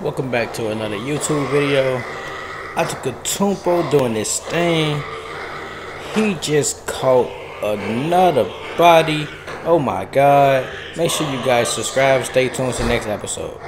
Welcome back to another YouTube video. Antetokounmpo doing this thing. He just caught another body. Oh my god. Make sure you guys subscribe. Stay tuned to the next episode.